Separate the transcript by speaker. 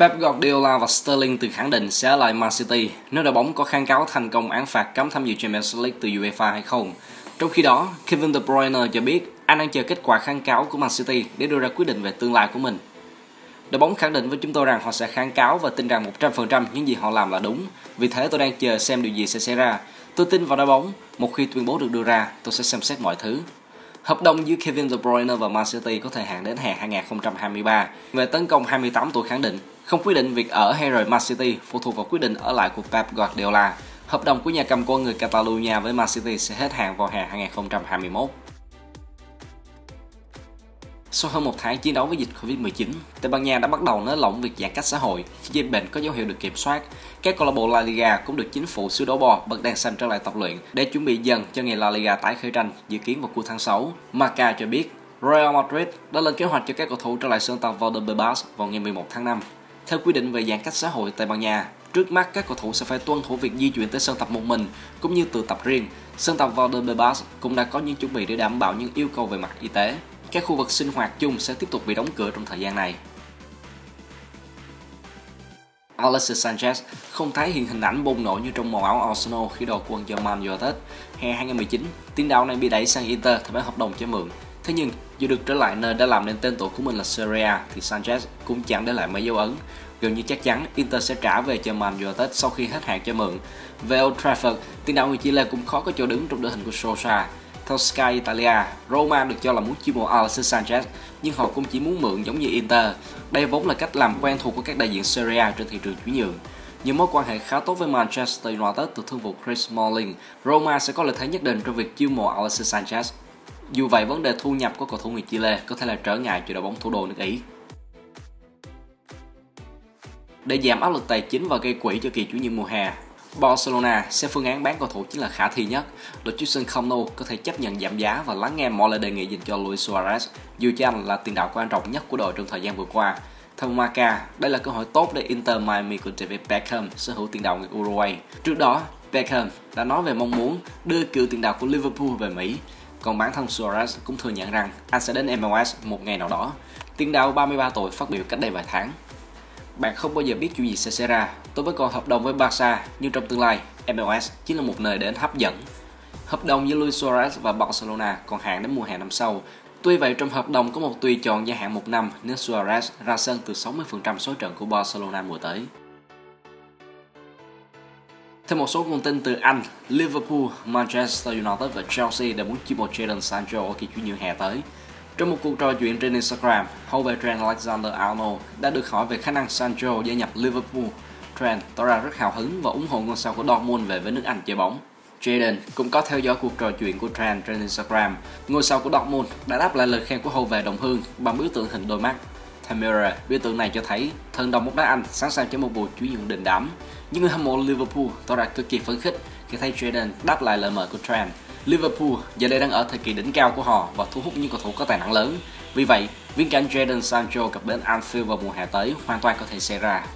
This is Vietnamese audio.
Speaker 1: Pep Guardiola và Sterling từ khẳng định sẽ ở lại Man City nếu đội bóng có kháng cáo thành công án phạt cấm tham dự Champions League từ UEFA hay không. Trong khi đó, Kevin De Bruyne cho biết anh đang chờ kết quả kháng cáo của Man City để đưa ra quyết định về tương lai của mình. Đội bóng khẳng định với chúng tôi rằng họ sẽ kháng cáo và tin rằng 100% những gì họ làm là đúng. Vì thế tôi đang chờ xem điều gì sẽ xảy ra. Tôi tin vào đội bóng, một khi tuyên bố được đưa ra, tôi sẽ xem xét mọi thứ. Hợp đồng giữa Kevin De Bruyne và Man City có thời hạn đến hè 2023. Về tấn công 28 tuổi khẳng định, không quyết định việc ở hay rời Man City phụ thuộc vào quyết định ở lại của Pep Guardiola. Hợp đồng của nhà cầm quân người Catalonia với Man City sẽ hết hạn vào hè 2021. Sau hơn một tháng chiến đấu với dịch Covid-19, Tây Ban Nha đã bắt đầu nới lỏng việc giãn cách xã hội khi dịch bệnh có dấu hiệu được kiểm soát. Các câu lạc bộ La Liga cũng được chính phủ xứ đấu bò bật đèn xanh trở lại tập luyện để chuẩn bị dần cho ngày La Liga tái khởi tranh dự kiến vào cuối tháng 6. Marca cho biết Real Madrid đã lên kế hoạch cho các cầu thủ trở lại sân tập Valdebebas vào ngày 11 tháng 5. Theo quy định về giãn cách xã hội Tây Ban Nha, trước mắt các cầu thủ sẽ phải tuân thủ việc di chuyển tới sân tập một mình cũng như tự tập riêng. Sân tập Valdebebas cũng đã có những chuẩn bị để đảm bảo những yêu cầu về mặt y tế. Các khu vực sinh hoạt chung sẽ tiếp tục bị đóng cửa trong thời gian này. Alexis Sanchez không thấy hiện hình ảnh bùng nổ như trong màu áo Arsenal khi đội quân cho Man United. Hè 2019, tiền đạo này bị đẩy sang Inter theo bản hợp đồng cho mượn. Thế nhưng, dù được trở lại nơi đã làm nên tên tuổi của mình là Serie A thì Sanchez cũng chẳng để lại mấy dấu ấn. Gần như chắc chắn Inter sẽ trả về cho Man United sau khi hết hạn cho mượn. Về Old Trafford, tiền đạo người Chile cũng khó có chỗ đứng trong đội hình của Solskjaer theo Sky Italia, Roma được cho là muốn chiêu mộ Alexis Sanchez, nhưng họ cũng chỉ muốn mượn giống như Inter. Đây vốn là cách làm quen thuộc của các đại diện Serie A trên thị trường chuyển nhượng. Những mối quan hệ khá tốt với Manchester United từ thương vụ Chris Smalling, Roma sẽ có lợi thế nhất định trong việc chiêu mộ Alexis Sanchez. Dù vậy, vấn đề thu nhập của cầu thủ người Chile có thể là trở ngại cho đội bóng thủ đô nước Ý. Để giảm áp lực tài chính và gây quỹ cho kỳ chuyển nhượng mùa hè, Barcelona sẽ phương án bán cầu thủ chính là khả thi nhất. Đội chủ sân Camp Nou có thể chấp nhận giảm giá và lắng nghe mọi lời đề nghị dành cho Luis Suarez, dù cho anh là tiền đạo quan trọng nhất của đội trong thời gian vừa qua. Theo Marca, đây là cơ hội tốt để Inter Miami của David Beckham sở hữu tiền đạo người Uruguay. Trước đó, Beckham đã nói về mong muốn đưa cựu tiền đạo của Liverpool về Mỹ. Còn bản thân Suarez cũng thừa nhận rằng anh sẽ đến MLS một ngày nào đó. Tiền đạo 33 tuổi phát biểu cách đây vài tháng. Bạn không bao giờ biết chuyện gì sẽ xảy ra. Tôi vẫn còn hợp đồng với Barca, nhưng trong tương lai, MLS chính là một nơi đến hấp dẫn. Hợp đồng giữa Luis Suarez và Barcelona còn hạn đến mùa hè năm sau. Tuy vậy, trong hợp đồng có một tùy chọn gia hạn một năm nếu Suarez ra sân từ 60% số trận của Barcelona mùa tới. Theo một số nguồn tin từ Anh, Liverpool, Manchester United và Chelsea đã muốn chiêu mộ Jadon Sancho ở kỳ chuyển nhượng hè tới. Trong một cuộc trò chuyện trên Instagram, hậu vệ Trent Alexander-Arnold đã được hỏi về khả năng Sancho gia nhập Liverpool. Trent tỏ ra rất hào hứng và ủng hộ ngôi sao của Dortmund về với nước Anh chơi bóng. Jaden cũng có theo dõi cuộc trò chuyện của Trent trên Instagram. Ngôi sao của Dortmund đã đáp lại lời khen của hậu vệ đồng hương bằng biểu tượng hình đôi mắt. Theo biểu tượng này cho thấy thần đồng bóng đá Anh sẵn sàng cho một vụ chuyển nhượng đình đám. Những người hâm mộ Liverpool tỏ ra cực kỳ phấn khích khi thấy Jadon đáp lại lời mời của Trent Liverpool giờ đây đang ở thời kỳ đỉnh cao của họ và thu hút những cầu thủ có tài năng lớn. Vì vậy, viễn cảnh Jadon Sancho cập bến Anfield vào mùa hè tới hoàn toàn có thể xảy ra.